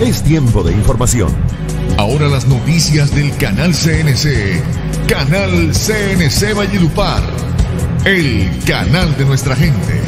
Es tiempo de información. Ahora las noticias del canal CNC. Canal CNC Valledupar. El canal de nuestra gente.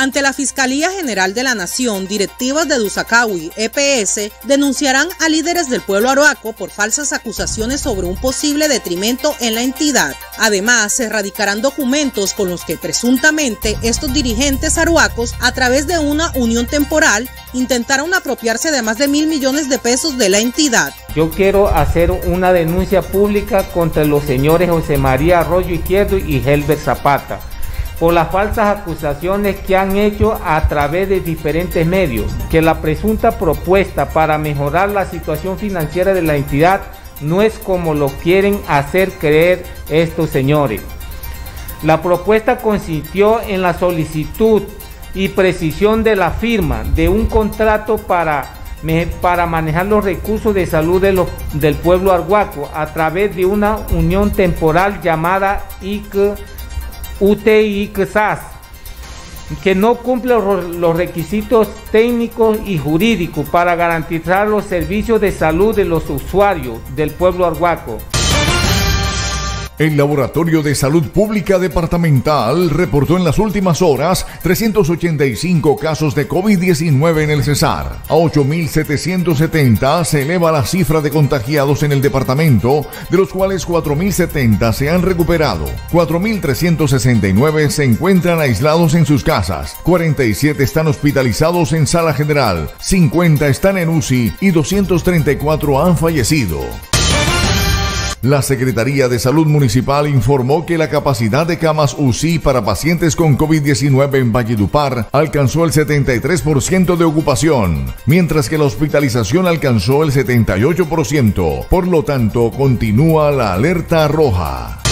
Ante la Fiscalía General de la Nación, directivas de Dusacawi, EPS, denunciarán a líderes del pueblo aroaco por falsas acusaciones sobre un posible detrimento en la entidad. Además, se erradicarán documentos con los que presuntamente estos dirigentes aroacos, a través de una unión temporal, intentaron apropiarse de más de mil millones de pesos de la entidad. Yo quiero hacer una denuncia pública contra los señores José María Arroyo Izquierdo y Helber Zapata por las falsas acusaciones que han hecho a través de diferentes medios, que la presunta propuesta para mejorar la situación financiera de la entidad no es como lo quieren hacer creer estos señores. La propuesta consistió en la solicitud y precisión de la firma de un contrato para, para manejar los recursos de salud del pueblo arhuaco a través de una unión temporal llamada IC UTI que no cumple los requisitos técnicos y jurídicos para garantizar los servicios de salud de los usuarios del pueblo arhuaco. El Laboratorio de Salud Pública Departamental reportó en las últimas horas 385 casos de COVID-19 en el Cesar. A 8.770 se eleva la cifra de contagiados en el departamento, de los cuales 4.070 se han recuperado. 4.369 se encuentran aislados en sus casas. 47 están hospitalizados en sala general. 50 están en UCI y 234 han fallecido. La Secretaría de Salud Municipal informó que la capacidad de camas UCI para pacientes con COVID-19 en Valledupar alcanzó el 73% de ocupación, mientras que la hospitalización alcanzó el 78%. Por lo tanto, continúa la alerta roja.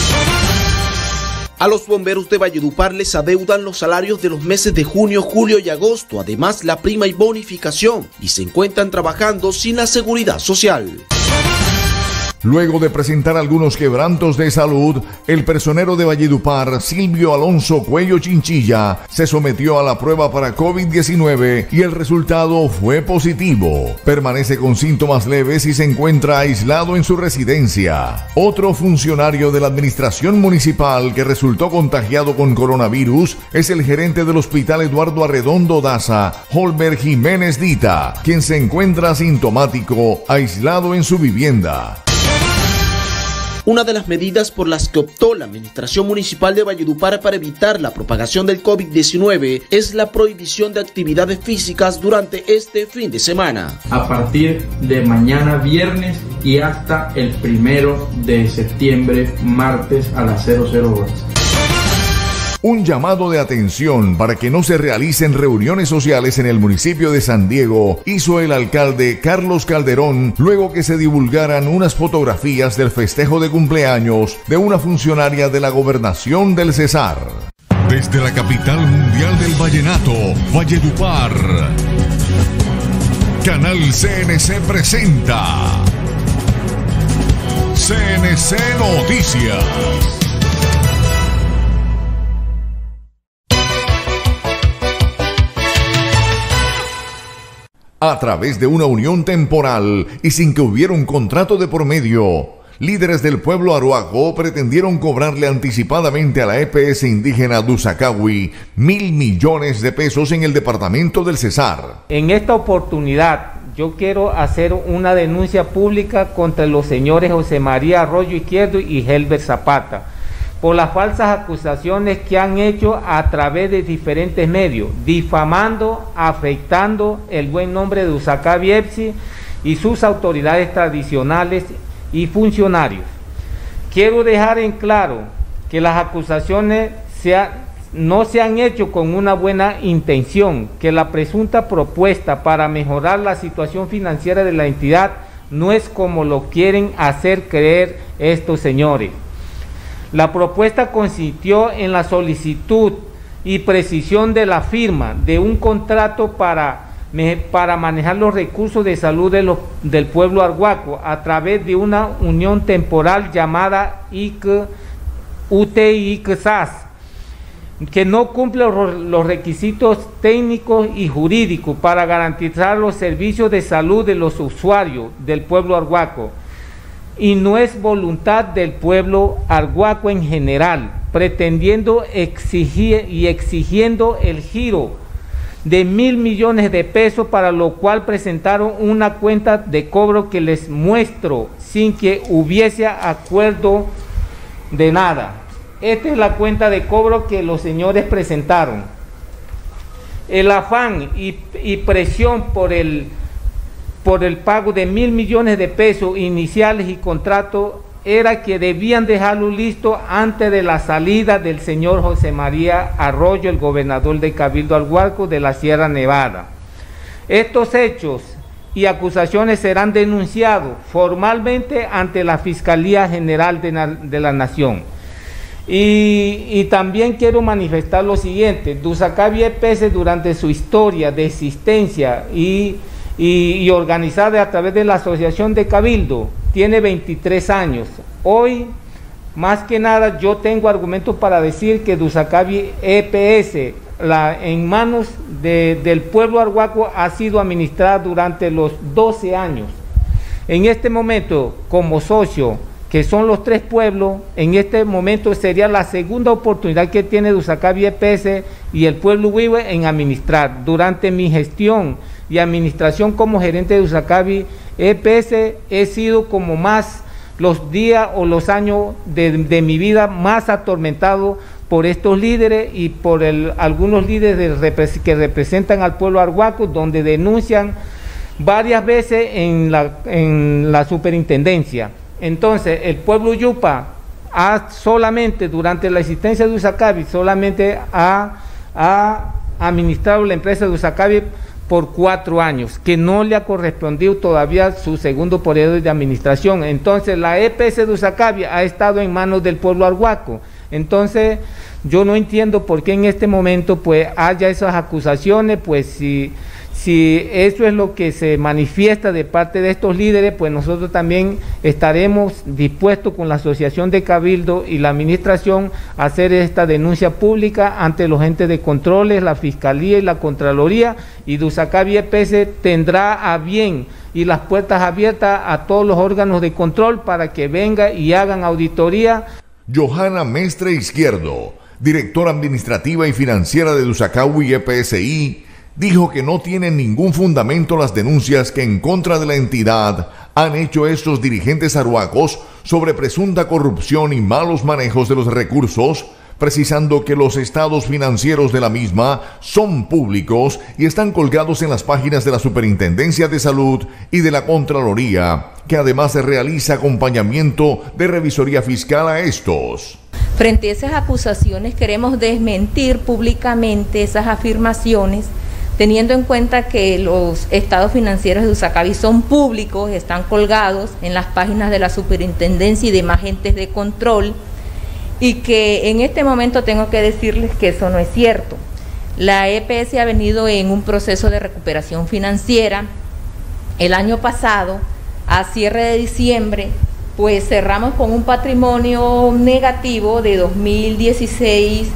A los bomberos de Valledupar les adeudan los salarios de los meses de junio, julio y agosto, además la prima y bonificación, y se encuentran trabajando sin la seguridad social. Luego de presentar algunos quebrantos de salud, el personero de Valledupar, Silvio Alonso Cuello Chinchilla, se sometió a la prueba para COVID-19 y el resultado fue positivo. Permanece con síntomas leves y se encuentra aislado en su residencia. Otro funcionario de la administración municipal que resultó contagiado con coronavirus es el gerente del Hospital Eduardo Arredondo Daza, Holmer Jiménez Dita, quien se encuentra asintomático, aislado en su vivienda. Una de las medidas por las que optó la Administración Municipal de Valledupar para evitar la propagación del COVID-19 es la prohibición de actividades físicas durante este fin de semana. A partir de mañana viernes y hasta el primero de septiembre, martes a las 00 horas. Un llamado de atención para que no se realicen reuniones sociales en el municipio de San Diego hizo el alcalde Carlos Calderón luego que se divulgaran unas fotografías del festejo de cumpleaños de una funcionaria de la gobernación del Cesar. Desde la capital mundial del vallenato, Valledupar, Canal CNC presenta CNC Noticias. A través de una unión temporal y sin que hubiera un contrato de por medio, líderes del pueblo aruaco pretendieron cobrarle anticipadamente a la EPS indígena Dusacawi mil millones de pesos en el departamento del Cesar. En esta oportunidad, yo quiero hacer una denuncia pública contra los señores José María Arroyo Izquierdo y Helber Zapata por las falsas acusaciones que han hecho a través de diferentes medios, difamando, afectando el buen nombre de Usacá Biepsi y sus autoridades tradicionales y funcionarios. Quiero dejar en claro que las acusaciones no se han hecho con una buena intención, que la presunta propuesta para mejorar la situación financiera de la entidad no es como lo quieren hacer creer estos señores. La propuesta consistió en la solicitud y precisión de la firma de un contrato para, para manejar los recursos de salud de del pueblo arhuaco a través de una unión temporal llamada UTI que no cumple los requisitos técnicos y jurídicos para garantizar los servicios de salud de los usuarios del pueblo arhuaco. Y no es voluntad del pueblo arhuaco en general, pretendiendo exigir y exigiendo el giro de mil millones de pesos, para lo cual presentaron una cuenta de cobro que les muestro sin que hubiese acuerdo de nada. Esta es la cuenta de cobro que los señores presentaron. El afán y, presión por el, por el pago de mil millones de pesos iniciales y contrato era que debían dejarlo listo antes de la salida del señor José María Arroyo, el gobernador de Cabildo Alguarco de la Sierra Nevada. Estos hechos y acusaciones serán denunciados formalmente ante la Fiscalía General de la Nación. Y, también quiero manifestar lo siguiente, Dusacabi EPS durante su historia de existencia y, y, organizada a través de la Asociación de Cabildo, tiene 23 años. Hoy, más que nada, yo tengo argumentos para decir que Dusacabi EPS, la, en manos del pueblo arhuaco, ha sido administrada durante los 12 años. En este momento, como socio, que son los tres pueblos, en este momento sería la segunda oportunidad que tiene Dusacabi EPS y el pueblo Huihue en administrar. Durante mi gestión y administración como gerente de Dusacabi EPS he sido como más los días o los años de, mi vida más atormentado por estos líderes y por algunos líderes que representan al pueblo arhuaco, donde denuncian varias veces en la, en la superintendencia. Entonces, el pueblo Yupa ha solamente, durante la existencia de Usacabi, solamente ha, administrado la empresa de Usacabi por cuatro años, que no le ha correspondido todavía su segundo periodo de administración. Entonces, la EPS de Usacabi ha estado en manos del pueblo arhuaco. Entonces, yo no entiendo por qué en este momento pues haya esas acusaciones, pues si si eso es lo que se manifiesta de parte de estos líderes, pues nosotros también estaremos dispuestos con la Asociación de Cabildo y la Administración a hacer esta denuncia pública ante los entes de controles, la Fiscalía y la Contraloría, y Dusacabi EPS tendrá a bien y las puertas abiertas a todos los órganos de control para que venga y hagan auditoría. Johanna Mestre Izquierdo, directora administrativa y financiera de Dusacawi EPSI, dijo que no tienen ningún fundamento las denuncias que en contra de la entidad han hecho estos dirigentes aruacos sobre presunta corrupción y malos manejos de los recursos, precisando que los estados financieros de la misma son públicos y están colgados en las páginas de la Superintendencia de Salud y de la Contraloría, que además realiza acompañamiento de revisoría fiscal a estos. Frente a esas acusaciones queremos desmentir públicamente esas afirmaciones teniendo en cuenta que los estados financieros de Usacabi son públicos, están colgados en las páginas de la superintendencia y de agentes de control, y que en este momento tengo que decirles que eso no es cierto. La EPS ha venido en un proceso de recuperación financiera. El año pasado, a cierre de diciembre, pues cerramos con un patrimonio negativo de 2.016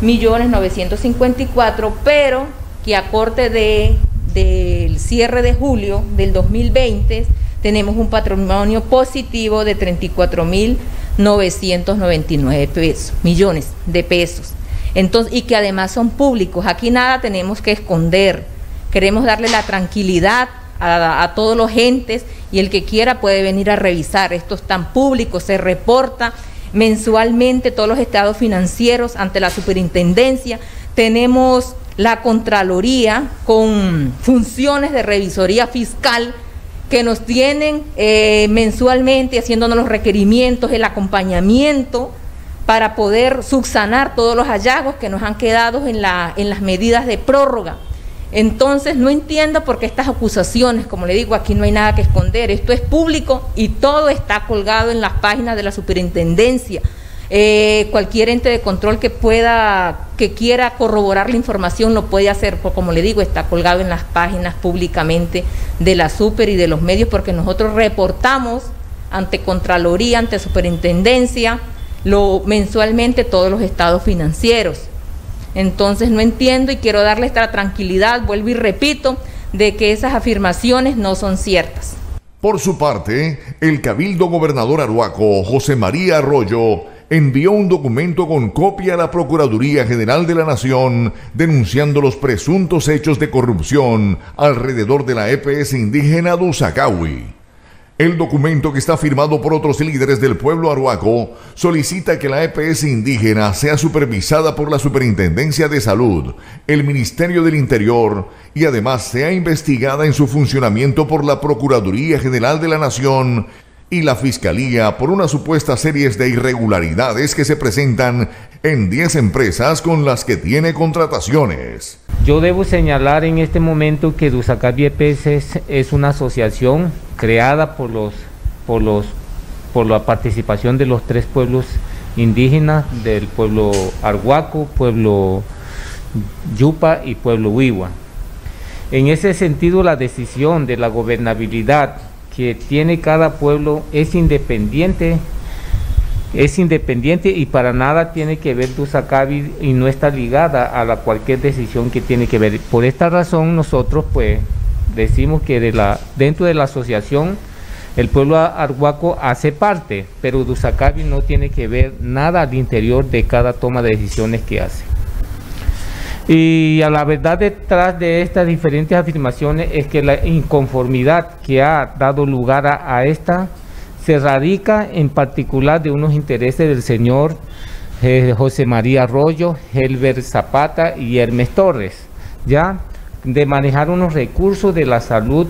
millones 954, pero que a corte de, del cierre de julio del 2020 tenemos un patrimonio positivo de 34.999 pesos, millones de pesos. Entonces, y que además son públicos. Aquí nada tenemos que esconder. Queremos darle la tranquilidad a, todos los gentes y el que quiera puede venir a revisar. Esto es tan público, se reporta mensualmente todos los estados financieros ante la superintendencia. Tenemos la Contraloría con funciones de revisoría fiscal que nos tienen eh, mensualmente haciéndonos los requerimientos, el acompañamiento para poder subsanar todos los hallazgos que nos han quedado en, la, en las medidas de prórroga. Entonces no entiendo por qué estas acusaciones, como le digo, aquí no hay nada que esconder, esto es público y todo está colgado en las páginas de la superintendencia. Eh, cualquier ente de control que pueda, que quiera corroborar la información lo puede hacer, porque como le digo, está colgado en las páginas públicamente de la super y de los medios, porque nosotros reportamos ante Contraloría, ante Superintendencia, lo, mensualmente todos los estados financieros. Entonces no entiendo y quiero darle esta tranquilidad, vuelvo y repito, de que esas afirmaciones no son ciertas. Por su parte, el cabildo gobernador Aruaco, José María Arroyo, envió un documento con copia a la Procuraduría General de la Nación denunciando los presuntos hechos de corrupción alrededor de la EPS indígena Dusacawi. El documento que está firmado por otros líderes del pueblo aruaco solicita que la EPS indígena sea supervisada por la Superintendencia de Salud, el Ministerio del Interior y además sea investigada en su funcionamiento por la Procuraduría General de la Nación y la Fiscalía por una supuesta serie de irregularidades que se presentan en 10 empresas con las que tiene contrataciones. Yo debo señalar en este momento que Dusacabi EPS es, una asociación creada por los por los por la participación de los tres pueblos indígenas del pueblo Arhuaco, pueblo Yupa y pueblo Huiwa. En ese sentido, la decisión de la gobernabilidad que tiene cada pueblo es independiente, es independiente y para nada tiene que ver Dusacabi y no está ligada a la cualquier decisión que tiene que ver. Por esta razón nosotros pues decimos que de la, dentro de la asociación el pueblo arhuaco hace parte, pero Dusacabi no tiene que ver nada al interior de cada toma de decisiones que hace. Y a la verdad detrás de estas diferentes afirmaciones es que la inconformidad que ha dado lugar a, esta se radica en particular de unos intereses del señor eh, José María Arroyo, Helber Zapata y Hermes Torres, ya de manejar unos recursos de la salud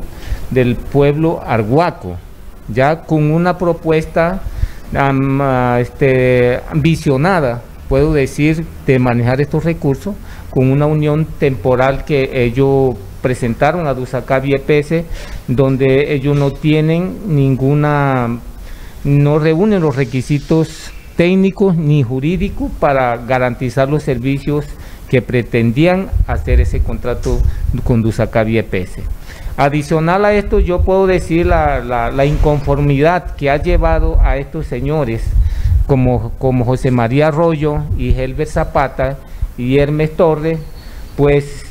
del pueblo arhuaco, ya con una propuesta este, visionada, puedo decir, de manejar estos recursos con una unión temporal que ellos presentaron a Dusacabi EPS, donde ellos no tienen ninguna, no reúnen los requisitos técnicos ni jurídicos para garantizar los servicios que pretendían hacer ese contrato con Dusacabi EPS. Adicional a esto, yo puedo decir la, la, inconformidad que ha llevado a estos señores, como, como José María Arroyo y Helber Zapata, y Hermes Torres, pues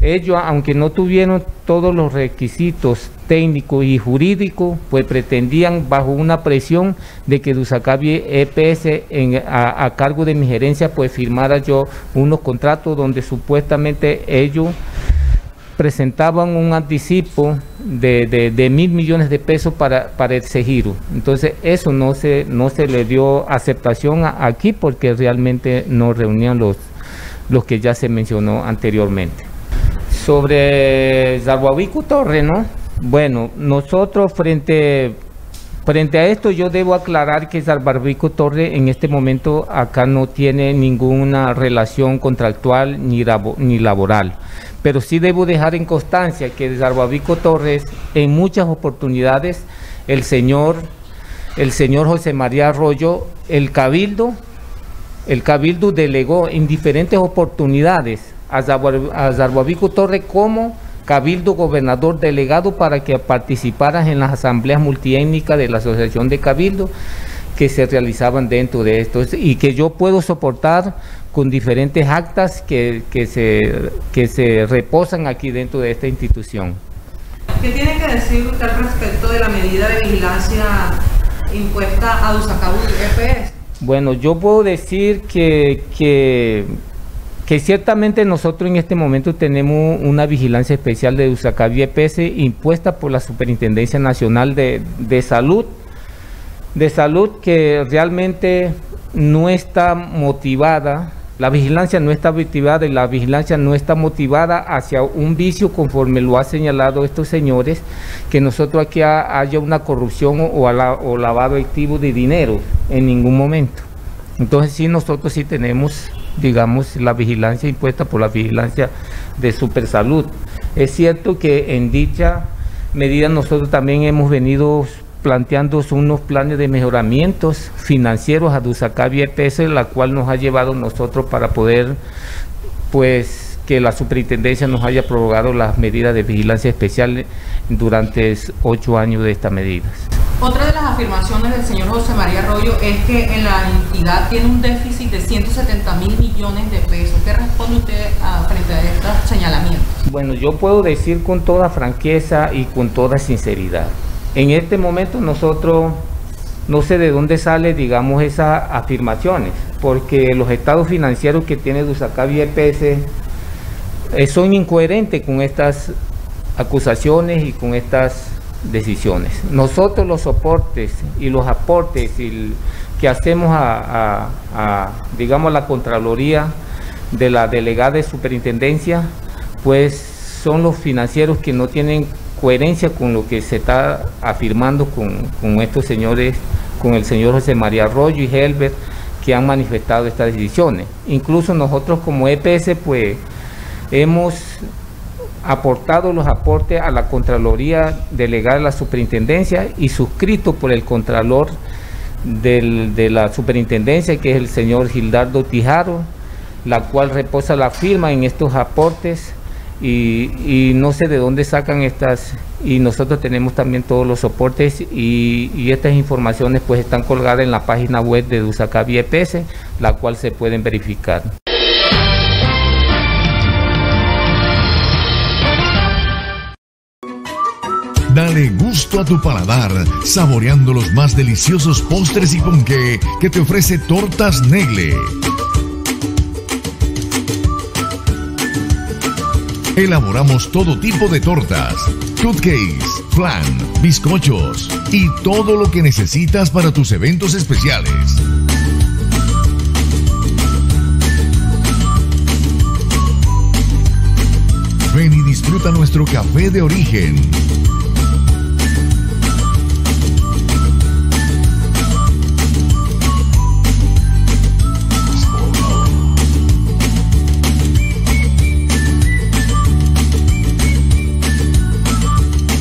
ellos, aunque no tuvieron todos los requisitos técnicos y jurídicos, pues pretendían bajo una presión de que Dusacabi EPS a, cargo de mi gerencia, pues firmara yo unos contratos donde supuestamente ellos presentaban un anticipo de, mil millones de pesos para, para ese giro. Entonces eso no se, no se le dio aceptación aquí porque realmente no reunían los, los que ya se mencionó anteriormente. Sobre Zarbabico Torre, ¿no? Bueno, nosotros frente, frente a esto yo debo aclarar que Zarbabico Torre en este momento acá no tiene ninguna relación contractual ni, ni laboral. Pero sí debo dejar en constancia que Zarbabico Torres en muchas oportunidades el señor, el señor José María Arroyo, el Cabildo, el Cabildo delegó en diferentes oportunidades a Zarbabico Torre como Cabildo Gobernador Delegado para que participaran en las asambleas multiétnicas de la Asociación de Cabildo que se realizaban dentro de esto y que yo puedo soportar con diferentes actas que, se, que se reposan aquí dentro de esta institución. ¿Qué tiene que decir usted respecto de la medida de vigilancia impuesta a Dusacabú EPS? Bueno, yo puedo decir que, que, ciertamente nosotros en este momento tenemos una vigilancia especial de Usacabi EPS impuesta por la Superintendencia Nacional de, de Salud, de Salud que realmente no está motivada la vigilancia no está motivada y la vigilancia no está motivada hacia un vicio conforme lo ha señalado estos señores, que nosotros aquí haya una corrupción o, lavado activo de dinero en ningún momento. Entonces sí, nosotros sí tenemos, digamos, la vigilancia impuesta por la vigilancia de Supersalud. Es cierto que en dicha medida nosotros también hemos venido planteando unos planes de mejoramientos financieros a Dusacabi EPS, la cual nos ha llevado nosotros para poder, pues, que la superintendencia nos haya prorrogado las medidas de vigilancia especial durante ocho años de estas medidas. Otra de las afirmaciones del señor José María Arroyo es que en la entidad tiene un déficit de 170 mil millones de pesos. ¿Qué responde usted frente a estos señalamientos? Bueno, yo puedo decir con toda franqueza y con toda sinceridad. En este momento nosotros no sé de dónde sale, digamos, esas afirmaciones, porque los estados financieros que tiene Dusacabia EPS eh, son incoherentes con estas acusaciones y con estas decisiones. Nosotros los soportes y los aportes que hacemos a, digamos, la Contraloría de la delegada de superintendencia, pues son los financieros que no tienen coherencia con lo que se está afirmando con, estos señores, con el señor José María Arroyo y Helbert, que han manifestado estas decisiones. Incluso nosotros como EPS, pues hemos aportado los aportes a la Contraloría Delegada de la Superintendencia y suscrito por el Contralor de la Superintendencia, que es el señor Gildardo Tijaro, la cual reposa la firma en estos aportes y, no sé de dónde sacan estas y nosotros tenemos también todos los soportes y, estas informaciones pues están colgadas en la página web de Dusacabi EPS, la cual se pueden verificar. Dale gusto a tu paladar, saboreando los más deliciosos postres y ponqué que te ofrece Tortas Negle. Elaboramos todo tipo de tortas, cupcakes, flan, bizcochos y todo lo que necesitas para tus eventos especiales. Ven y disfruta nuestro café de origen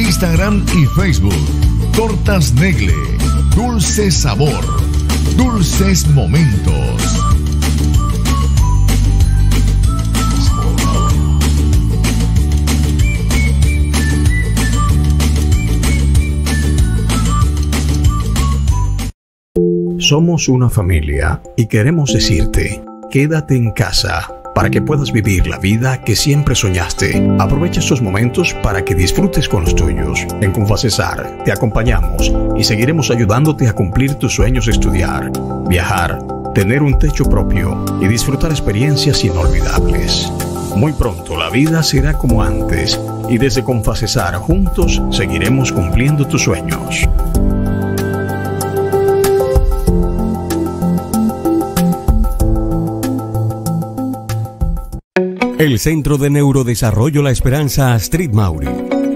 Instagram y Facebook. Tortas Negle. Dulce sabor. Dulces momentos. Somos una familia y queremos decirte, quédate en casa para que puedas vivir la vida que siempre soñaste. Aprovecha estos momentos para que disfrutes con los tuyos. En Confacesar te acompañamos y seguiremos ayudándote a cumplir tus sueños de estudiar, viajar, tener un techo propio y disfrutar experiencias inolvidables. Muy pronto la vida será como antes y desde Confacesar juntos seguiremos cumpliendo tus sueños. El Centro de Neurodesarrollo La Esperanza Street Mauri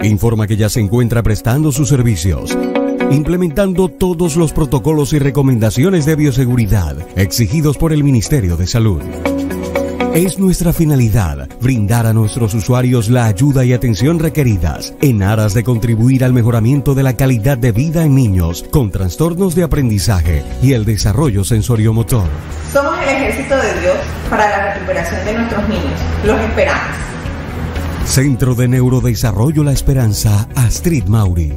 informa que ya se encuentra prestando sus servicios, implementando todos los protocolos y recomendaciones de bioseguridad exigidos por el Ministerio de Salud. Es nuestra finalidad brindar a nuestros usuarios la ayuda y atención requeridas en aras de contribuir al mejoramiento de la calidad de vida en niños con trastornos de aprendizaje y el desarrollo sensoriomotor. Somos el ejército de Dios para la recuperación de nuestros niños. Los esperamos. Centro de Neurodesarrollo La Esperanza, Astrid Mauri.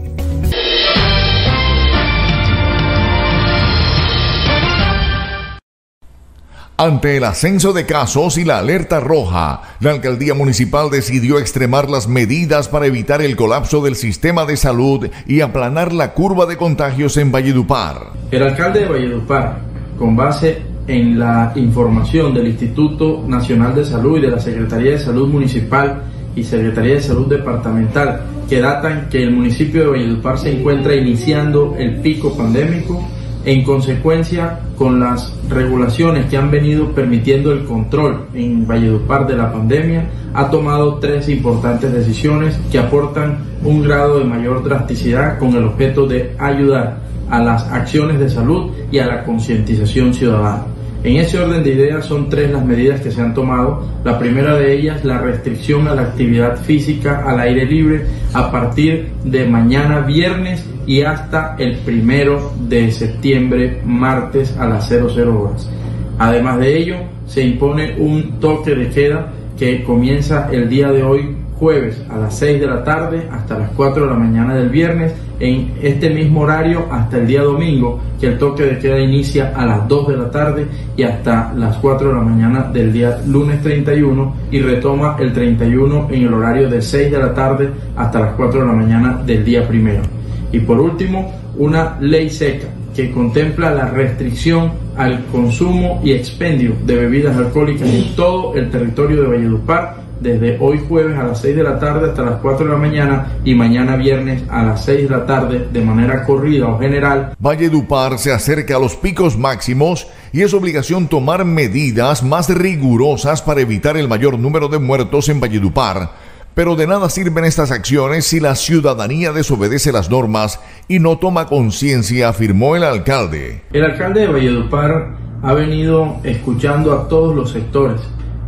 Ante el ascenso de casos y la alerta roja, la alcaldía municipal decidió extremar las medidas para evitar el colapso del sistema de salud y aplanar la curva de contagios en Valledupar. El alcalde de Valledupar, con base en la información del Instituto Nacional de Salud y de la Secretaría de Salud Municipal y Secretaría de Salud Departamental, que datan que el municipio de Valledupar se encuentra iniciando el pico pandémico, en consecuencia, con las regulaciones que han venido permitiendo el control en Valledupar de la pandemia, ha tomado tres importantes decisiones que aportan un grado de mayor drasticidad con el objeto de ayudar a las acciones de salud y a la concientización ciudadana. En ese orden de ideas son tres las medidas que se han tomado. La primera de ellas, la restricción a la actividad física al aire libre a partir de mañana viernes y hasta el primero de septiembre, martes a las 00 horas. Además de ello, se impone un toque de queda que comienza el día de hoy jueves a las 6 de la tarde hasta las 4 de la mañana del viernes, en este mismo horario hasta el día domingo, que el toque de queda inicia a las 2 de la tarde y hasta las 4 de la mañana del día lunes 31 y retoma el 31 en el horario de 6 de la tarde hasta las 4 de la mañana del día primero. Y por último, una ley seca que contempla la restricción al consumo y expendio de bebidas alcohólicas en todo el territorio de Valledupar desde hoy jueves a las 6 de la tarde hasta las 4 de la mañana y mañana viernes a las 6 de la tarde de manera corrida o general. Valledupar se acerca a los picos máximos y es obligación tomar medidas más rigurosas para evitar el mayor número de muertos en Valledupar. Pero de nada sirven estas acciones si la ciudadanía desobedece las normas y no toma conciencia, afirmó el alcalde. El alcalde de Valledupar ha venido escuchando a todos los sectores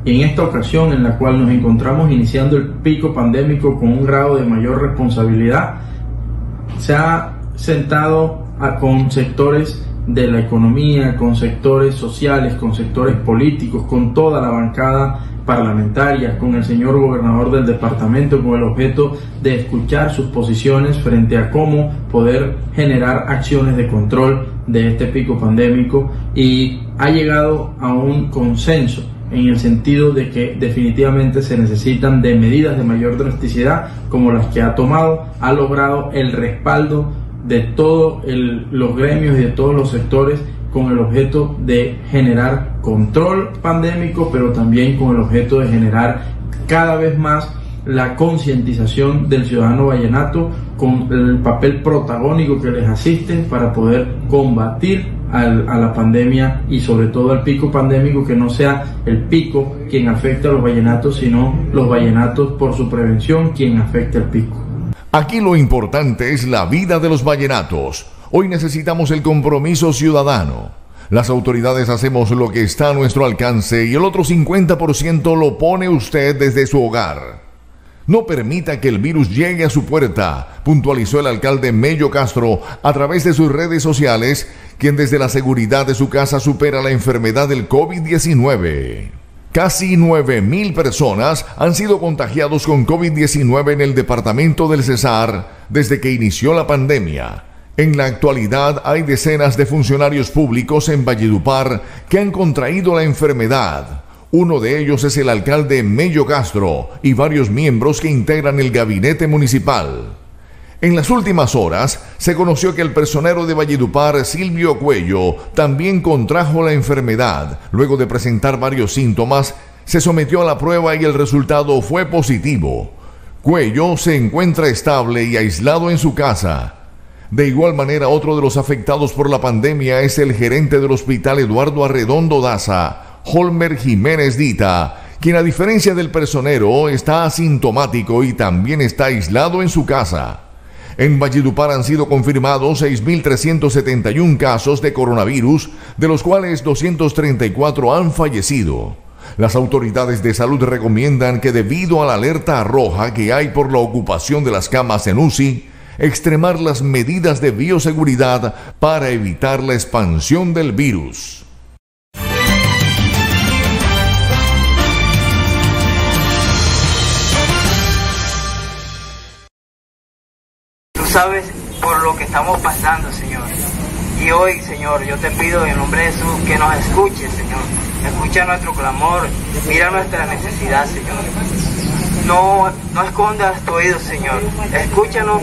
en esta ocasión en la cual nos encontramos iniciando el pico pandémico con un grado de mayor responsabilidad, se ha sentado con sectores de la economía, con sectores sociales, con sectores políticos, con toda la bancada parlamentaria, con el señor gobernador del departamento, con el objeto de escuchar sus posiciones frente a cómo poder generar acciones de control de este pico pandémico. Y ha llegado a un consenso en el sentido de que definitivamente se necesitan de medidas de mayor drasticidad como las que ha tomado, ha logrado el respaldo de todos los gremios y de todos los sectores con el objeto de generar control pandémico, pero también con el objeto de generar cada vez más la concientización del ciudadano vallenato con el papel protagónico que les asiste para poder combatir a la pandemia y sobre todo al pico pandémico, que no sea el pico quien afecte a los vallenatos, sino los vallenatos por su prevención quien afecte al pico. Aquí lo importante es la vida de los vallenatos. Hoy necesitamos el compromiso ciudadano. Las autoridades hacemos lo que está a nuestro alcance y el otro 50% lo pone usted desde su hogar. No permita que el virus llegue a su puerta, puntualizó el alcalde Mello Castro a través de sus redes sociales, quien desde la seguridad de su casa supera la enfermedad del COVID-19. Casi 9.000 personas han sido contagiados con COVID-19 en el departamento del Cesar desde que inició la pandemia. En la actualidad hay decenas de funcionarios públicos en Valledupar que han contraído la enfermedad. Uno de ellos es el alcalde Mello Castro y varios miembros que integran el gabinete municipal. En las últimas horas se conoció que el personero de Valledupar, Silvio Cuello, también contrajo la enfermedad. Luego de presentar varios síntomas, se sometió a la prueba y el resultado fue positivo. Cuello se encuentra estable y aislado en su casa. De igual manera, otro de los afectados por la pandemia es el gerente del hospital Eduardo Arredondo Daza, Holmer Jiménez Dita, quien a diferencia del personero está asintomático y también está aislado en su casa. En Valledupar han sido confirmados 6.371 casos de coronavirus, de los cuales 234 han fallecido. Las autoridades de salud recomiendan que debido a la alerta roja que hay por la ocupación de las camas en UCI, extremar las medidas de bioseguridad para evitar la expansión del virus. sabes por lo que estamos pasando, Señor. Y hoy, Señor, yo te pido en nombre de Jesús que nos escuches, Señor. Escucha nuestro clamor, mira nuestra necesidad, Señor. No, no escondas tu oído, Señor. Escúchanos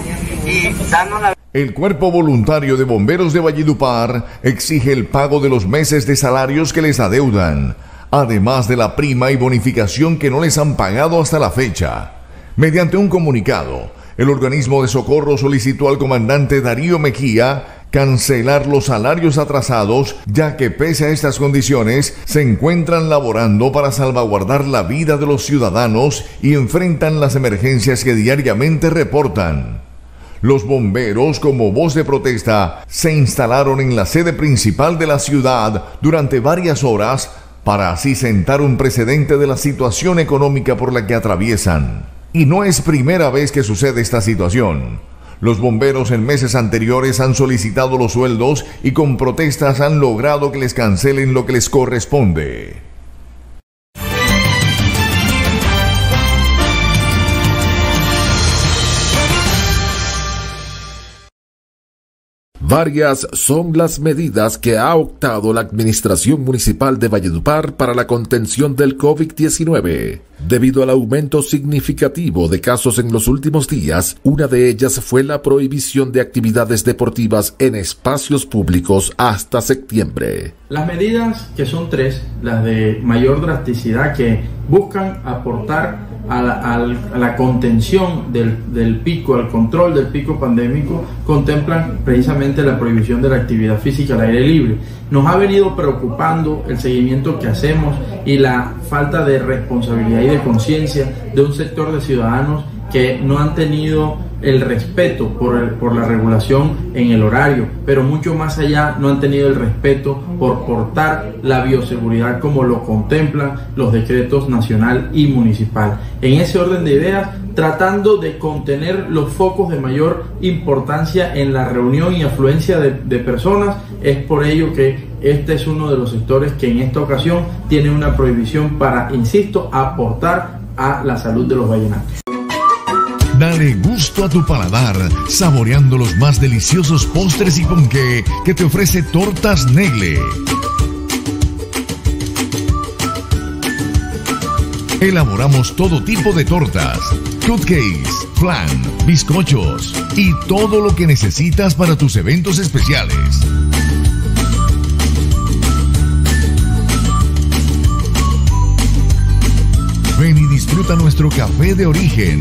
el Cuerpo Voluntario de Bomberos de Valledupar exige el pago de los meses de salarios que les adeudan, además de la prima y bonificación que no les han pagado hasta la fecha. Mediante un comunicado, el organismo de socorro solicitó al comandante Darío Mejía cancelar los salarios atrasados, ya que pese a estas condiciones se encuentran laborando para salvaguardar la vida de los ciudadanos y enfrentan las emergencias que diariamente reportan. Los bomberos, como voz de protesta, se instalaron en la sede principal de la ciudad durante varias horas para así sentar un precedente de la situación económica por la que atraviesan. Y no es primera vez que sucede esta situación. Los bomberos en meses anteriores han solicitado los sueldos y con protestas han logrado que les cancelen lo que les corresponde. Varias son las medidas que ha optado la Administración Municipal de Valledupar para la contención del COVID-19. Debido al aumento significativo de casos en los últimos días, una de ellas fue la prohibición de actividades deportivas en espacios públicos hasta septiembre. Las medidas, que son tres, las de mayor drasticidad que buscan aportar a la, contención del, del, pico, al control del pico pandémico, contemplan precisamente la prohibición de la actividad física al aire libre. Nos ha venido preocupando el seguimiento que hacemos y la falta de responsabilidad y de conciencia de un sector de ciudadanos que no han tenido el respeto por, por la regulación en el horario, pero mucho más allá no han tenido el respeto por portar la bioseguridad como lo contemplan los decretos nacional y municipal. En ese orden de ideas, tratando de contener los focos de mayor importancia en la reunión y afluencia de, de personas, es por ello que este es uno de los sectores que en esta ocasión tiene una prohibición para, insisto, aportar a la salud de los vallenatos. Dale gusto a tu paladar, saboreando los más deliciosos postres y ponqué que te ofrece Tortas Negle. Elaboramos todo tipo de tortas, cupcakes, flan, bizcochos y todo lo que necesitas para tus eventos especiales. Ven y disfruta nuestro café de origen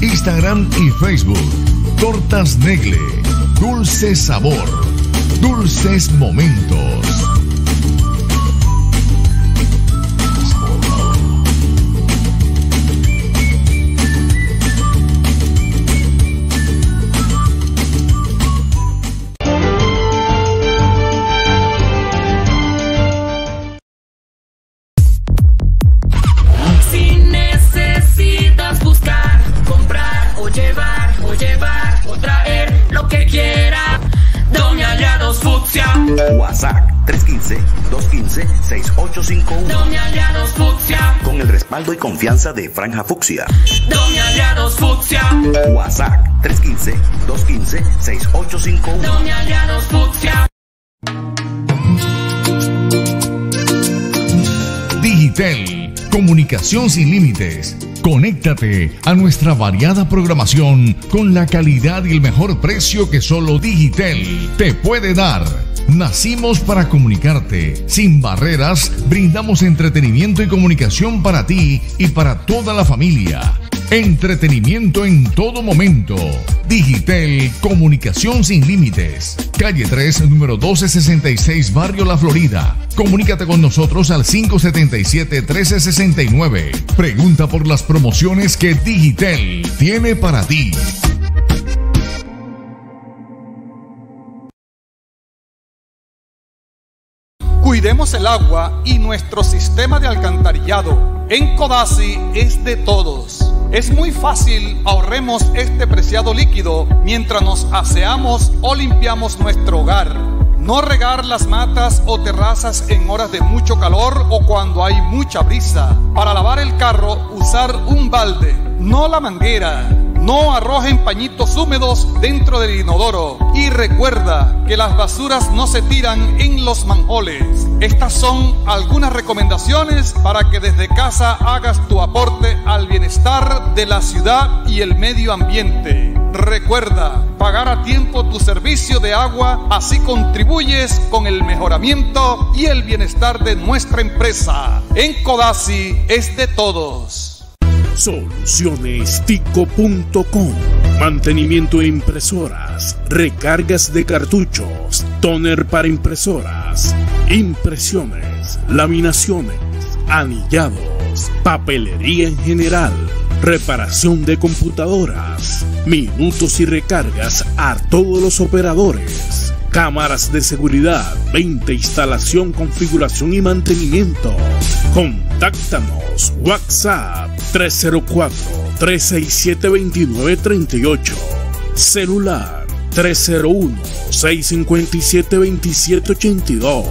Instagram y Facebook. Tortas Negle. Dulce sabor. Dulces momentos. 315-215-6851. Doña Aliados Fucsia. Con el respaldo y confianza de Franja Fucsia. Doña Aliados Fucsia. WhatsApp 315-215-6851. Doña Aliados Fucsia. Digitel, comunicación sin límites. Conéctate a nuestra variada programación con la calidad y el mejor precio que solo Digitel te puede dar. Nacimos para comunicarte. Sin barreras, brindamos entretenimiento y comunicación para ti y para toda la familia. Entretenimiento en todo momento. Digitel Comunicación sin límites. Calle 3, número 1266, Barrio La Florida. Comunícate con nosotros al 577-1369. Pregunta por las promociones que Digitel tiene para ti. Cuidemos el agua y nuestro sistema de alcantarillado. En Codazzi es de todos. Es muy fácil, ahorremos este preciado líquido mientras nos aseamos o limpiamos nuestro hogar. No regar las matas o terrazas en horas de mucho calor o cuando hay mucha brisa. Para lavar el carro, usar un balde, no la manguera No arrojen pañitos húmedos dentro del inodoro. Y recuerda que las basuras no se tiran en los manjoles. Estas son algunas recomendaciones para que desde casa hagas tu aporte al bienestar de la ciudad y el medio ambiente. Recuerda, pagar a tiempo tu servicio de agua, así contribuyes con el mejoramiento y el bienestar de nuestra empresa. En Codasi es de todos. Solucionestico.com Mantenimiento de impresoras, recargas de cartuchos, toner para impresoras, impresiones, laminaciones, anillados, papelería en general, reparación de computadoras, minutos y recargas a todos los operadores. Cámaras de seguridad, 20 instalación, configuración y mantenimiento. Contáctanos WhatsApp 304-367-2938. Celular 301-657-2782.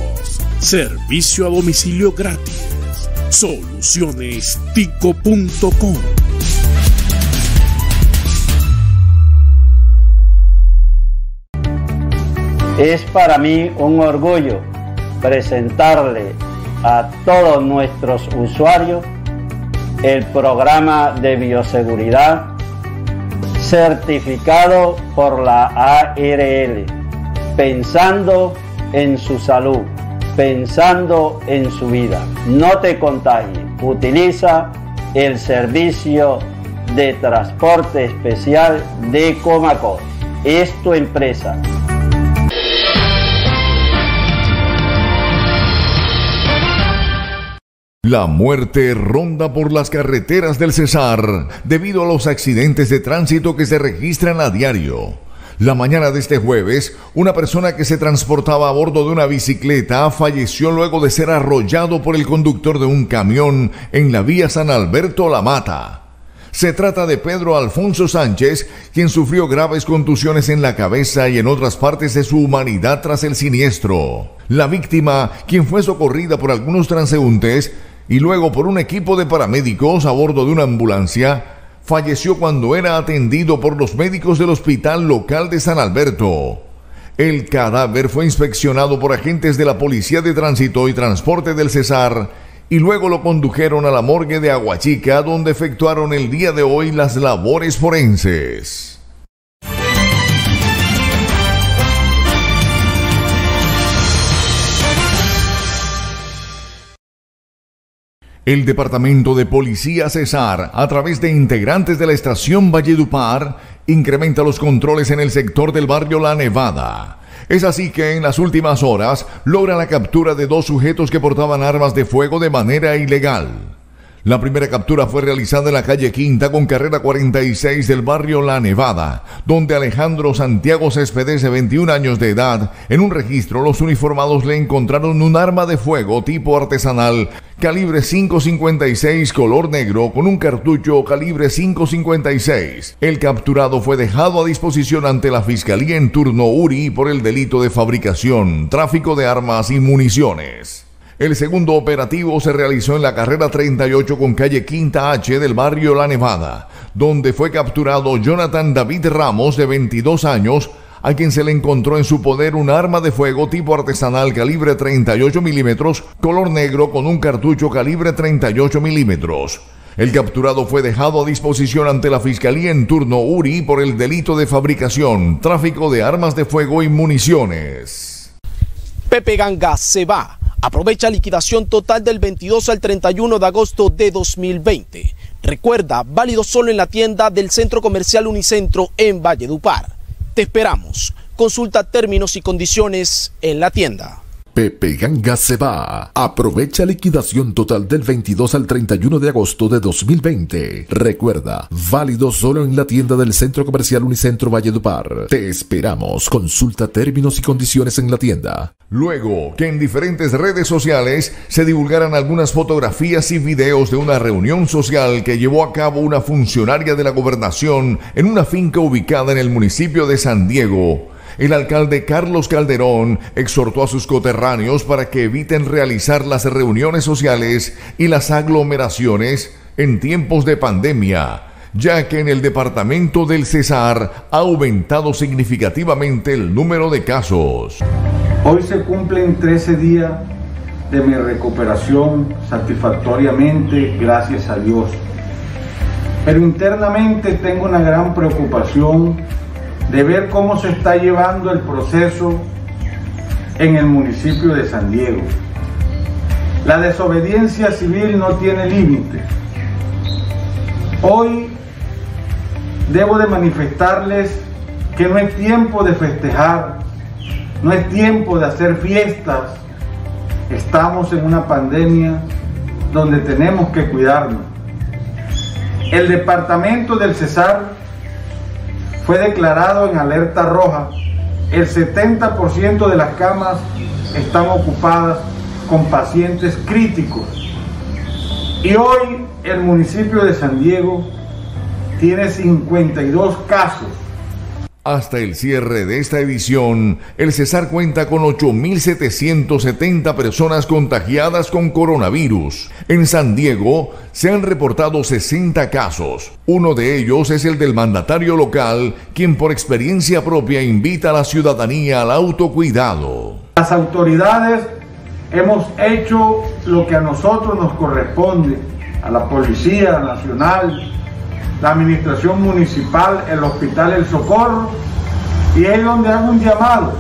Servicio a domicilio gratis. Solucionestico.com Es para mí un orgullo presentarle a todos nuestros usuarios el programa de bioseguridad certificado por la ARL, pensando en su salud, pensando en su vida. No te contagies, utiliza el servicio de transporte especial de Comacor. Es tu empresa. La muerte ronda por las carreteras del Cesar debido a los accidentes de tránsito que se registran a diario. La mañana de este jueves, una persona que se transportaba a bordo de una bicicleta falleció luego de ser arrollado por el conductor de un camión en la vía San Alberto La Mata. Se trata de Pedro Alfonso Sánchez, quien sufrió graves contusiones en la cabeza y en otras partes de su humanidad tras el siniestro. La víctima, quien fue socorrida por algunos transeúntes, y luego por un equipo de paramédicos a bordo de una ambulancia, falleció cuando era atendido por los médicos del hospital local de San Alberto. El cadáver fue inspeccionado por agentes de la Policía de Tránsito y Transporte del Cesar y luego lo condujeron a la morgue de Aguachica donde efectuaron el día de hoy las labores forenses. El Departamento de Policía Cesar, a través de integrantes de la estación Valledupar, incrementa los controles en el sector del barrio La Nevada. Es así que en las últimas horas logra la captura de dos sujetos que portaban armas de fuego de manera ilegal. La primera captura fue realizada en la calle Quinta con carrera 46 del barrio La Nevada, donde Alejandro Santiago Céspedes, de 21 años de edad, en un registro los uniformados le encontraron un arma de fuego tipo artesanal calibre 5.56 color negro con un cartucho calibre 5.56. El capturado fue dejado a disposición ante la Fiscalía en turno URI por el delito de fabricación, tráfico de armas y municiones. El segundo operativo se realizó en la carrera 38 con calle Quinta H del barrio La Nevada, donde fue capturado Jonathan David Ramos de 22 años, a quien se le encontró en su poder un arma de fuego tipo artesanal calibre 38 milímetros, color negro con un cartucho calibre 38 milímetros. El capturado fue dejado a disposición ante la Fiscalía en turno URI por el delito de fabricación, tráfico de armas de fuego y municiones. Pepe Ganga se va Aprovecha liquidación total del 22 al 31 de agosto de 2020. Recuerda, válido solo en la tienda del Centro Comercial Unicentro en Valledupar. Te esperamos. Consulta términos y condiciones en la tienda. Pepe Ganga se va. Aprovecha liquidación total del 22 al 31 de agosto de 2020. Recuerda, válido solo en la tienda del Centro Comercial Unicentro Valledupar. Te esperamos. Consulta términos y condiciones en la tienda. Luego que en diferentes redes sociales se divulgaran algunas fotografías y videos de una reunión social que llevó a cabo una funcionaria de la gobernación en una finca ubicada en el municipio de San Diego el alcalde Carlos Calderón exhortó a sus coterráneos para que eviten realizar las reuniones sociales y las aglomeraciones en tiempos de pandemia, ya que en el departamento del Cesar ha aumentado significativamente el número de casos. Hoy se cumplen 13 días de mi recuperación satisfactoriamente, gracias a Dios. Pero internamente tengo una gran preocupación de ver cómo se está llevando el proceso en el municipio de San Diego. La desobediencia civil no tiene límite. Hoy debo de manifestarles que no es tiempo de festejar, no es tiempo de hacer fiestas. Estamos en una pandemia donde tenemos que cuidarnos. El departamento del Cesar fue declarado en alerta roja. El 70% de las camas están ocupadas con pacientes críticos. Y hoy el municipio de San Diego tiene 52 casos. Hasta el cierre de esta edición, el Cesar cuenta con 8.770 personas contagiadas con coronavirus. En San Diego se han reportado 60 casos. Uno de ellos es el del mandatario local, quien por experiencia propia invita a la ciudadanía al autocuidado. Las autoridades hemos hecho lo que a nosotros nos corresponde, a la Policía Nacional, la Administración Municipal, el Hospital El Socorro, y es donde hago un llamado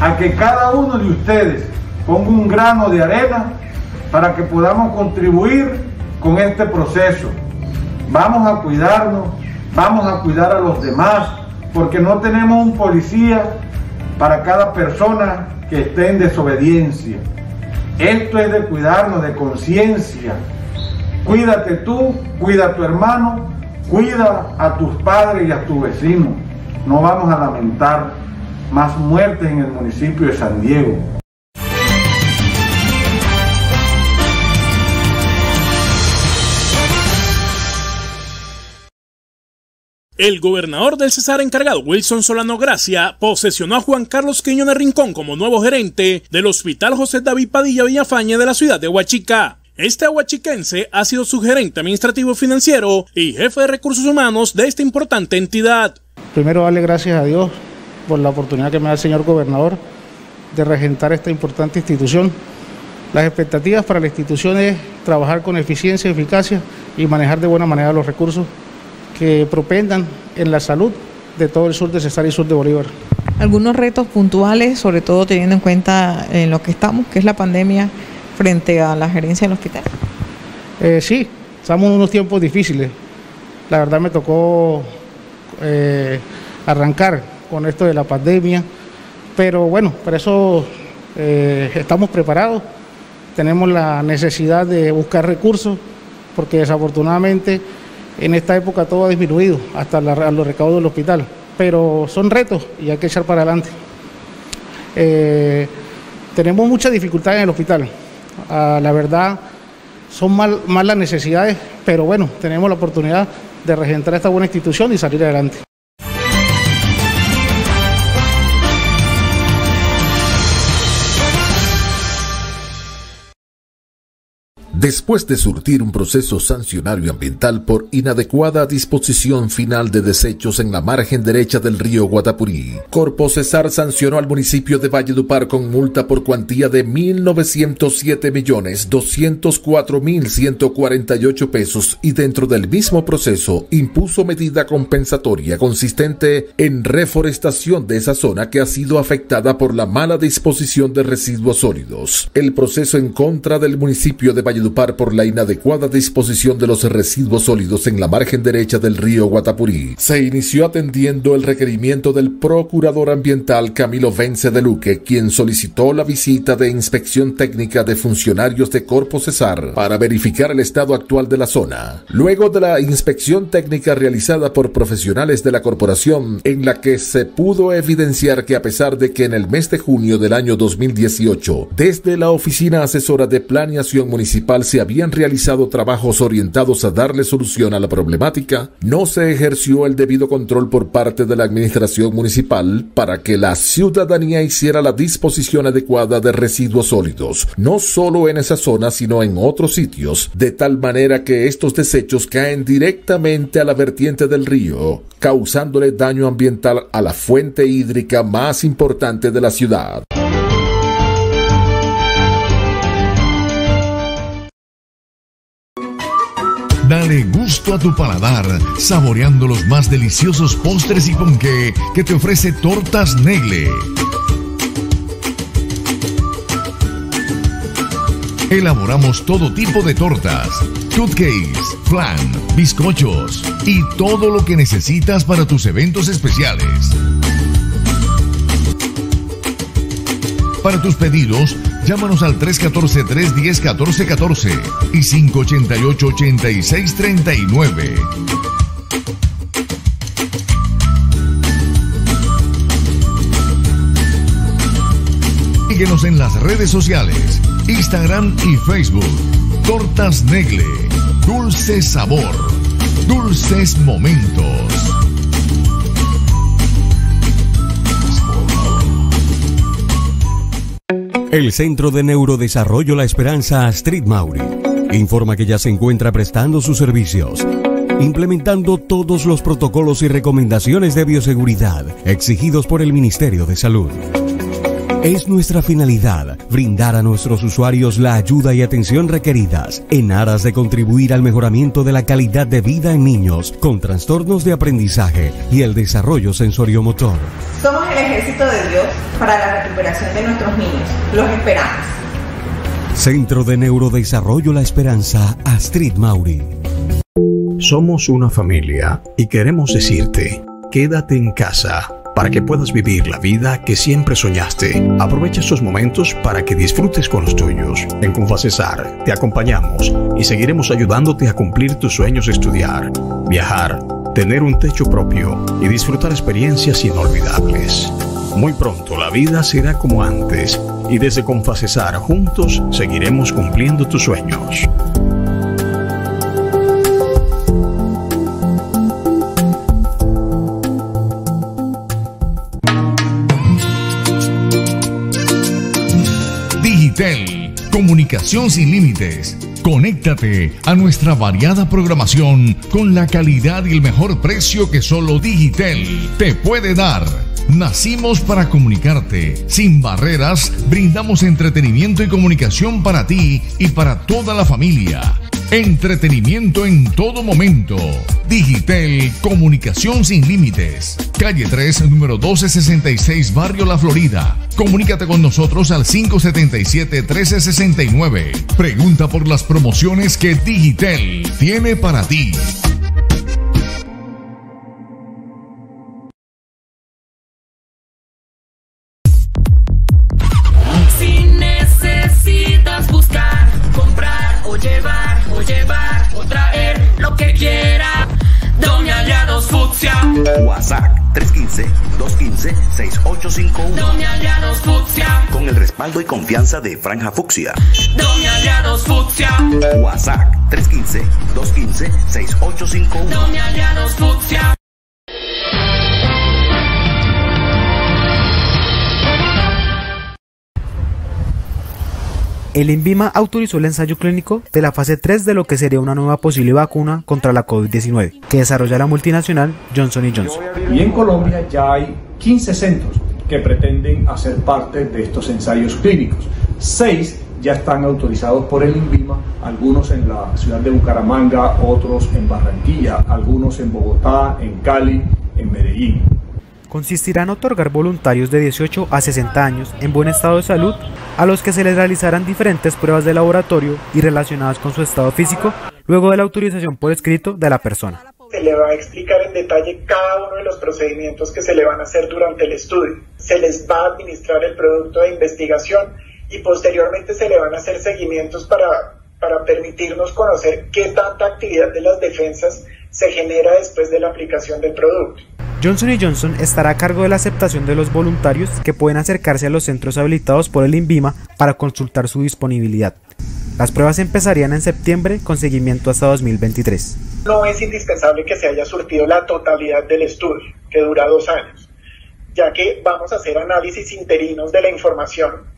a que cada uno de ustedes ponga un grano de arena para que podamos contribuir con este proceso. Vamos a cuidarnos, vamos a cuidar a los demás, porque no tenemos un policía para cada persona que esté en desobediencia. Esto es de cuidarnos, de conciencia. Cuídate tú, cuida a tu hermano, cuida a tus padres y a tus vecinos. No vamos a lamentar más muertes en el municipio de San Diego. El gobernador del Cesar encargado, Wilson Solano Gracia, posesionó a Juan Carlos Quiñones Rincón como nuevo gerente del Hospital José David Padilla Villafañe de la ciudad de Huachica. Este aguachiquense ha sido su gerente administrativo financiero y jefe de recursos humanos de esta importante entidad. Primero darle gracias a Dios por la oportunidad que me da el señor gobernador de regentar esta importante institución. Las expectativas para la institución es trabajar con eficiencia, eficacia y manejar de buena manera los recursos que propendan en la salud de todo el sur de Cesar y sur de Bolívar. Algunos retos puntuales, sobre todo teniendo en cuenta en lo que estamos, que es la pandemia, frente a la gerencia del hospital. Eh, sí, estamos en unos tiempos difíciles. La verdad me tocó eh, arrancar con esto de la pandemia, pero bueno, para eso eh, estamos preparados. Tenemos la necesidad de buscar recursos, porque desafortunadamente en esta época todo ha disminuido, hasta los recaudos del hospital, pero son retos y hay que echar para adelante. Tenemos muchas dificultades en el hospital, ah, la verdad son más, más las necesidades, pero bueno, tenemos la oportunidad de regentar esta buena institución y salir adelante. Después de surtir un proceso sancionario ambiental por inadecuada disposición final de desechos en la margen derecha del río Guatapurí, Corpo Cesar sancionó al municipio de Valledupar con multa por cuantía de 1.907 millones 204 mil 148 pesos y dentro del mismo proceso impuso medida compensatoria consistente en reforestación de esa zona que ha sido afectada por la mala disposición de residuos sólidos. El proceso en contra del municipio de Valledupar por la inadecuada disposición de los residuos sólidos en la margen derecha del río Guatapurí. Se inició atendiendo el requerimiento del procurador ambiental Camilo Vence de Luque, quien solicitó la visita de inspección técnica de funcionarios de Corpo Cesar para verificar el estado actual de la zona. Luego de la inspección técnica realizada por profesionales de la corporación, en la que se pudo evidenciar que a pesar de que en el mes de junio del año 2018, desde la Oficina Asesora de Planeación Municipal se habían realizado trabajos orientados a darle solución a la problemática, no se ejerció el debido control por parte de la administración municipal para que la ciudadanía hiciera la disposición adecuada de residuos sólidos, no solo en esa zona, sino en otros sitios, de tal manera que estos desechos caen directamente a la vertiente del río, causándole daño ambiental a la fuente hídrica más importante de la ciudad. Dale gusto a tu paladar, saboreando los más deliciosos postres y ponqué que te ofrece Tortas Negle. Elaboramos todo tipo de tortas, cupcakes, flan, bizcochos y todo lo que necesitas para tus eventos especiales. Para tus pedidos, llámanos al 314-310-1414 y 588-8639. Síguenos en las redes sociales, Instagram y Facebook. Tortas Negle, dulce sabor, dulces momentos. El Centro de Neurodesarrollo La Esperanza Astrid Mauri informa que ya se encuentra prestando sus servicios, implementando todos los protocolos y recomendaciones de bioseguridad exigidos por el Ministerio de Salud. Es nuestra finalidad brindar a nuestros usuarios la ayuda y atención requeridas en aras de contribuir al mejoramiento de la calidad de vida en niños con trastornos de aprendizaje y el desarrollo sensoriomotor. Somos el ejército de Dios para la recuperación de nuestros niños. Los esperamos. Centro de Neurodesarrollo La Esperanza, Astrid Mauri. Somos una familia y queremos decirte, quédate en casa para que puedas vivir la vida que siempre soñaste. Aprovecha estos momentos para que disfrutes con los tuyos. En Confacesar te acompañamos y seguiremos ayudándote a cumplir tus sueños estudiar, viajar, tener un techo propio y disfrutar experiencias inolvidables. Muy pronto la vida será como antes y desde Confacesar juntos seguiremos cumpliendo tus sueños. Comunicación sin límites. Conéctate a nuestra variada programación con la calidad y el mejor precio que solo Digitel te puede dar. Nacimos para comunicarte. Sin barreras, brindamos entretenimiento y comunicación para ti y para toda la familia. Entretenimiento en todo momento. Digitel Comunicación sin límites. Calle 3, número 1266, Barrio La Florida. Comunícate con nosotros al 577-1369. Pregunta por las promociones que Digitel tiene para ti. Respaldo y confianza de Franja Fucsia. Doña Llanos Fucsia. WhatsApp 315-215-6851. Doña Llanos Fucsia. El INVIMA autorizó el ensayo clínico de la fase 3 de lo que sería una nueva posible vacuna contra la COVID-19 que desarrolla la multinacional Johnson Johnson. Y en Colombia ya hay 15 centros que pretenden hacer parte de estos ensayos clínicos. Seis ya están autorizados por el INVIMA, algunos en la ciudad de Bucaramanga, otros en Barranquilla, algunos en Bogotá, en Cali, en Medellín. Consistirá en otorgar voluntarios de 18 a 60 años en buen estado de salud a los que se les realizarán diferentes pruebas de laboratorio y relacionadas con su estado físico luego de la autorización por escrito de la persona. Se le va a explicar en detalle cada uno de los procedimientos que se le van a hacer durante el estudio. Se les va a administrar el producto de investigación y posteriormente se le van a hacer seguimientos para, para permitirnos conocer qué tanta actividad de las defensas se genera después de la aplicación del producto. Johnson Johnson estará a cargo de la aceptación de los voluntarios que pueden acercarse a los centros habilitados por el INVIMA para consultar su disponibilidad. Las pruebas empezarían en septiembre con seguimiento hasta 2023. No es indispensable que se haya surtido la totalidad del estudio, que dura dos años, ya que vamos a hacer análisis interinos de la información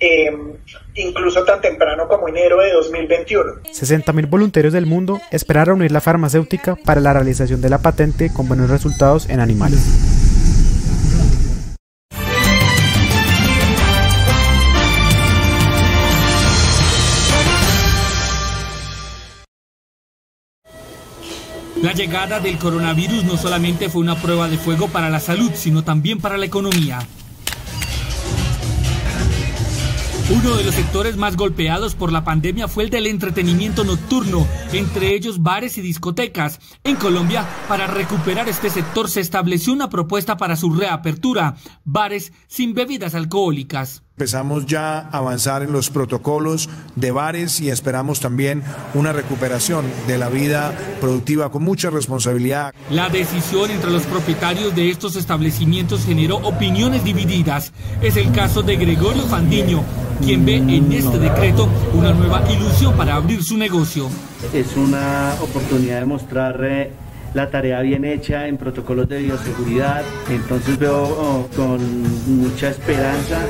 eh, incluso tan temprano como enero de 2021. 60.000 voluntarios del mundo esperaron unir la farmacéutica para la realización de la patente con buenos resultados en animales. La llegada del coronavirus no solamente fue una prueba de fuego para la salud, sino también para la economía. Uno de los sectores más golpeados por la pandemia fue el del entretenimiento nocturno, entre ellos bares y discotecas. En Colombia, para recuperar este sector se estableció una propuesta para su reapertura, bares sin bebidas alcohólicas. Empezamos ya a avanzar en los protocolos de bares y esperamos también una recuperación de la vida productiva con mucha responsabilidad. La decisión entre los propietarios de estos establecimientos generó opiniones divididas. Es el caso de Gregorio Fandiño, quien ve en este decreto una nueva ilusión para abrir su negocio. Es una oportunidad de mostrar eh, la tarea bien hecha en protocolos de bioseguridad. Entonces veo oh, con mucha esperanza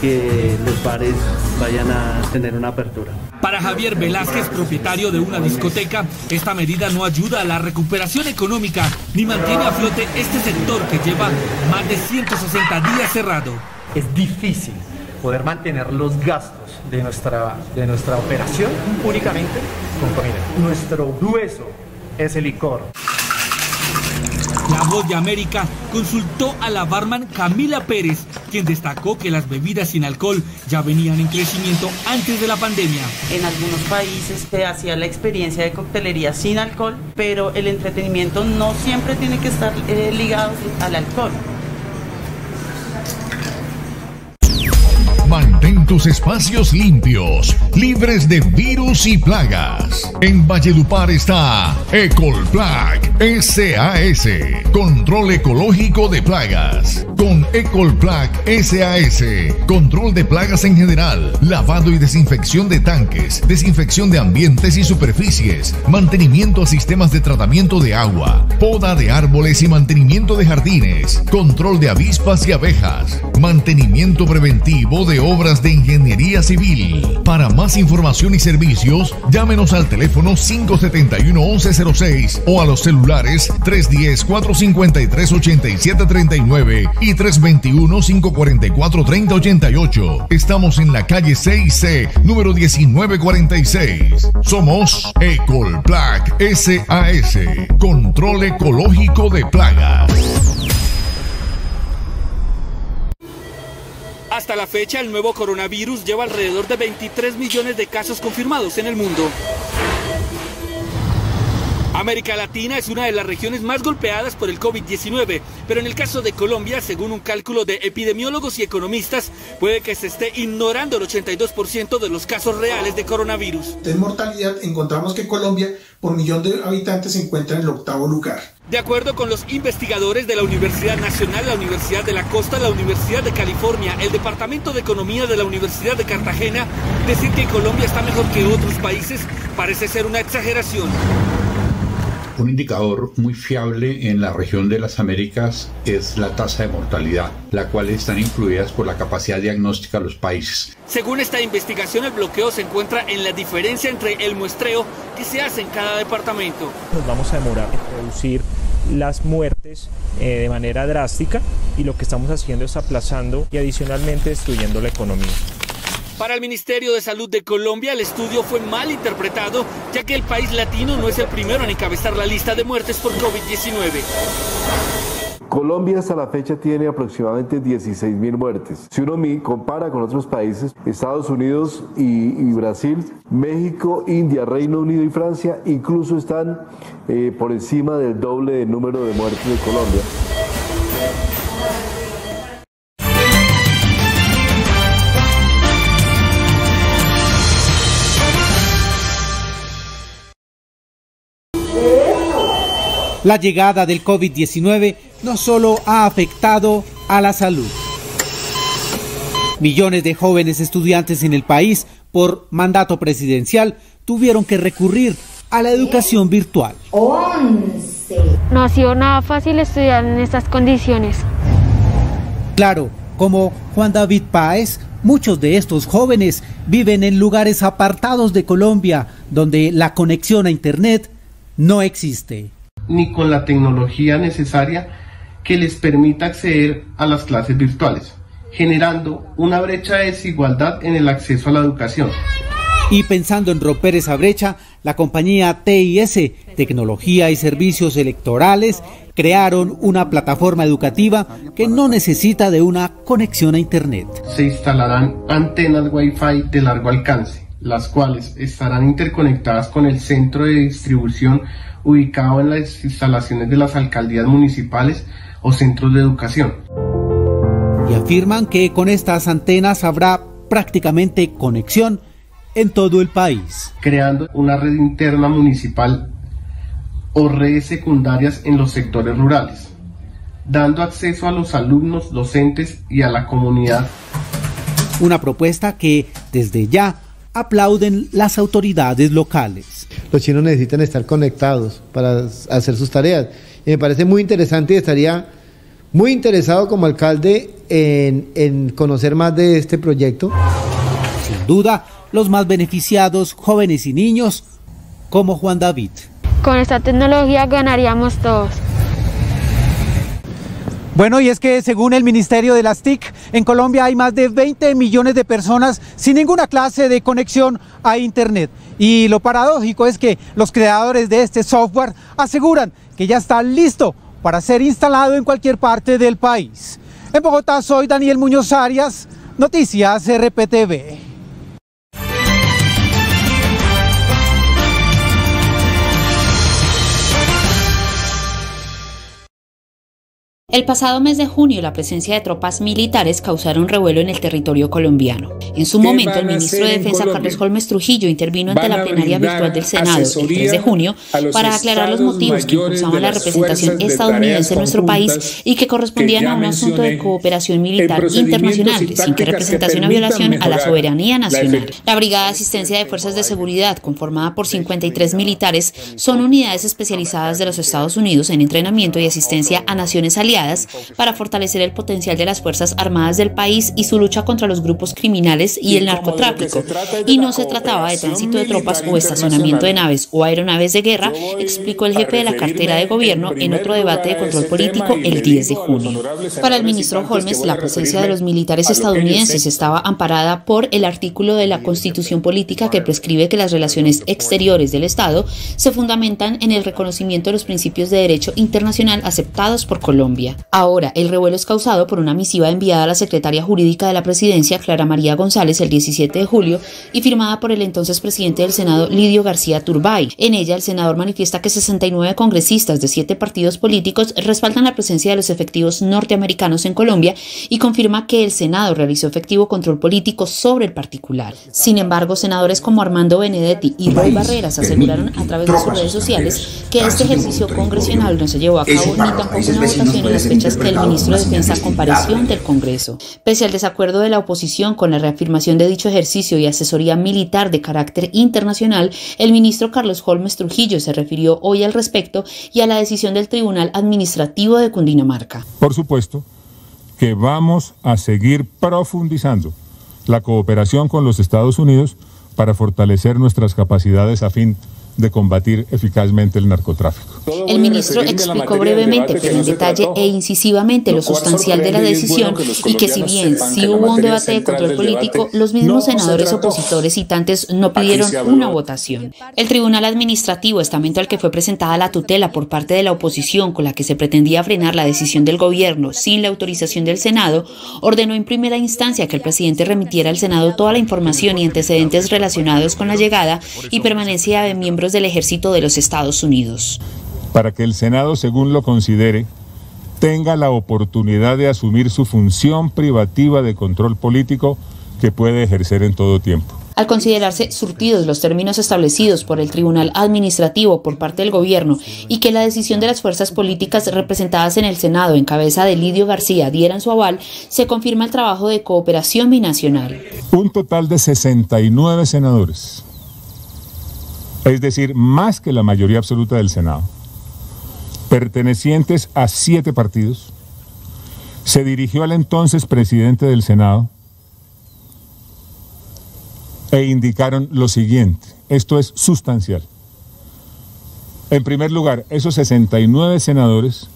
que los bares vayan a tener una apertura. Para Javier Velázquez, propietario de una discoteca, esta medida no ayuda a la recuperación económica ni mantiene a flote este sector que lleva más de 160 días cerrado. Es difícil poder mantener los gastos de nuestra, de nuestra operación únicamente con comida. Nuestro grueso es el licor. La Voz de América consultó a la barman Camila Pérez, quien destacó que las bebidas sin alcohol ya venían en crecimiento antes de la pandemia. En algunos países se hacía la experiencia de coctelería sin alcohol, pero el entretenimiento no siempre tiene que estar eh, ligado al alcohol. Tus espacios limpios, libres de virus y plagas. En Valledupar está Ecolplac SAS, control ecológico de plagas. Con Ecolplac SAS, control de plagas en general, lavado y desinfección de tanques, desinfección de ambientes y superficies, mantenimiento a sistemas de tratamiento de agua, poda de árboles y mantenimiento de jardines, control de avispas y abejas, mantenimiento preventivo de obras de ingeniería civil. Para más información y servicios, llámenos al teléfono 571-1106 o a los celulares 310-453-8739 y 321-544-3088. Estamos en la calle 6C, número 1946. Somos Ecolplac SAS, control ecológico de plagas. Hasta la fecha, el nuevo coronavirus lleva alrededor de 23 millones de casos confirmados en el mundo. América Latina es una de las regiones más golpeadas por el COVID-19, pero en el caso de Colombia, según un cálculo de epidemiólogos y economistas, puede que se esté ignorando el 82% de los casos reales de coronavirus. En mortalidad encontramos que Colombia por millón de habitantes se encuentra en el octavo lugar. De acuerdo con los investigadores de la Universidad Nacional, la Universidad de la Costa, la Universidad de California, el Departamento de Economía de la Universidad de Cartagena, decir que Colombia está mejor que otros países parece ser una exageración. Un indicador muy fiable en la región de las Américas es la tasa de mortalidad, la cual están influidas por la capacidad diagnóstica de los países. Según esta investigación, el bloqueo se encuentra en la diferencia entre el muestreo que se hace en cada departamento. Nos vamos a demorar en reducir las muertes eh, de manera drástica y lo que estamos haciendo es aplazando y adicionalmente destruyendo la economía. Para el Ministerio de Salud de Colombia, el estudio fue mal interpretado, ya que el país latino no es el primero en encabezar la lista de muertes por COVID-19. Colombia hasta la fecha tiene aproximadamente 16 mil muertes. Si uno compara con otros países, Estados Unidos y, y, Brasil, México, India, Reino Unido y Francia incluso están eh, por encima del doble del número de muertes de Colombia. La llegada del COVID-19 no solo ha afectado a la salud. Millones de jóvenes estudiantes en el país por mandato presidencial, tuvieron que recurrir a la educación virtual. No ha sido nada fácil estudiar en estas condiciones. Claro, como Juan David Páez, muchos de estos jóvenes viven en lugares apartados de Colombia donde la conexión a Internet no existe. Ni con la tecnología necesaria que les permita acceder a las clases virtuales, generando una brecha de desigualdad en el acceso a la educación. Y pensando en romper esa brecha, la compañía TIS, Tecnología y Servicios Electorales, crearon una plataforma educativa que no necesita de una conexión a Internet. Se instalarán antenas Wi-Fi de largo alcance, las cuales estarán interconectadas con el centro de distribución ubicado en las instalaciones de las alcaldías municipales o centros de educación. Y afirman que con estas antenas habrá prácticamente conexión en todo el país. Creando una red interna municipal o redes secundarias en los sectores rurales, dando acceso a los alumnos, docentes y a la comunidad. Una propuesta que desde ya aplauden las autoridades locales. Los chinos necesitan estar conectados para hacer sus tareas. Y me parece muy interesante y estaría muy interesado como alcalde en, en conocer más de este proyecto. Sin duda, los más beneficiados, jóvenes y niños, como Juan David. Con esta tecnología ganaríamos todos. Bueno, y es que según el Ministerio de las TIC, en Colombia hay más de 20 millones de personas sin ninguna clase de conexión a Internet. Y lo paradójico es que los creadores de este software aseguran que ya está listo para ser instalado en cualquier parte del país. En Bogotá soy Daniel Muñoz Arias, Noticias RPTV. El pasado mes de junio, la presencia de tropas militares causaron revuelo en el territorio colombiano. En su momento, el ministro de Defensa Carlos Holmes Trujillo intervino ante la plenaria virtual del Senado el 3 de junio para aclarar los motivos que impulsaban la representación estadounidense en nuestro país y que correspondían a un asunto de cooperación militar internacional, sin que representasen una violación a la soberanía nacional. La Brigada de Asistencia de Fuerzas de Seguridad, conformada por 53 militares, son unidades especializadas de los Estados Unidos en entrenamiento y asistencia a naciones aliadas para fortalecer el potencial de las Fuerzas Armadas del país y su lucha contra los grupos criminales y el narcotráfico. Y no se trataba de tránsito de tropas o estacionamiento de naves o aeronaves de guerra, explicó el jefe de la cartera de gobierno en otro debate de control político el 10 de junio. Para el ministro Holmes, la presencia de los militares estadounidenses estaba amparada por el artículo de la Constitución Política que prescribe que las relaciones exteriores del Estado se fundamentan en el reconocimiento de los principios de derecho internacional aceptados por Colombia. Ahora, el revuelo es causado por una misiva enviada a la secretaria jurídica de la presidencia, Clara María González, el 17 de julio y firmada por el entonces presidente del Senado, Lidio García Turbay. En ella, el senador manifiesta que 69 congresistas de siete partidos políticos respaldan la presencia de los efectivos norteamericanos en Colombia y confirma que el Senado realizó efectivo control político sobre el particular. Sin embargo, senadores como Armando Benedetti y Roy Barreras aseguraron a través de sus redes sociales que este ejercicio congresional no se llevó a cabo ni tampoco una votación las fechas que el ministro de Defensa compareció ante el Congreso. Pese al desacuerdo de la oposición con la reafirmación de dicho ejercicio y asesoría militar de carácter internacional, el ministro Carlos Holmes Trujillo se refirió hoy al respecto y a la decisión del Tribunal Administrativo de Cundinamarca. Por supuesto que vamos a seguir profundizando la cooperación con los Estados Unidos para fortalecer nuestras capacidades a fin de combatir eficazmente el narcotráfico. El ministro explicó brevemente, pero en detalle e incisivamente, lo sustancial de la decisión y que si bien sí hubo un debate de control político, los mismos senadores opositores citantes no pidieron una votación. El Tribunal Administrativo, estamento al que fue presentada la tutela por parte de la oposición con la que se pretendía frenar la decisión del gobierno sin la autorización del Senado, ordenó en primera instancia que el presidente remitiera al Senado toda la información y antecedentes relacionados con la llegada y permanencia de miembros del ejército de los Estados Unidos. Para que el Senado, según lo considere, tenga la oportunidad de asumir su función privativa de control político que puede ejercer en todo tiempo. Al considerarse surtidos los términos establecidos por el Tribunal Administrativo por parte del gobierno y que la decisión de las fuerzas políticas representadas en el Senado en cabeza de Lidio García dieran su aval, se confirma el trabajo de cooperación binacional. Un total de 69 senadores, es decir, más que la mayoría absoluta del Senado, pertenecientes a siete partidos, se dirigió al entonces presidente del Senado e indicaron lo siguiente, esto es sustancial. En primer lugar, esos 69 senadores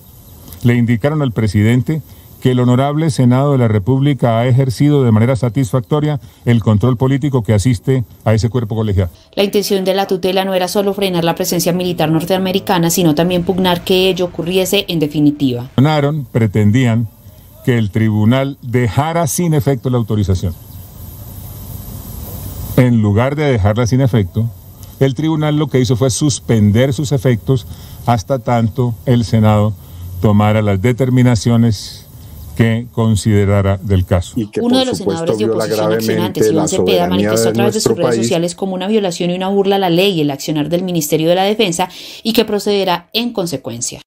le indicaron al presidente que el honorable Senado de la República ha ejercido de manera satisfactoria el control político que asiste a ese cuerpo colegiado. La intención de la tutela no era solo frenar la presencia militar norteamericana, sino también pugnar que ello ocurriese en definitiva. Pretendían que el tribunal dejara sin efecto la autorización. En lugar de dejarla sin efecto, el tribunal lo que hizo fue suspender sus efectos hasta tanto el Senado tomara las determinaciones que considerara del caso. Uno de los senadores de oposición accionantes, Iván Cepeda, manifestó a través de sus redes sociales como una violación y una burla a la ley y el accionar del Ministerio de la Defensa y que procederá en consecuencia.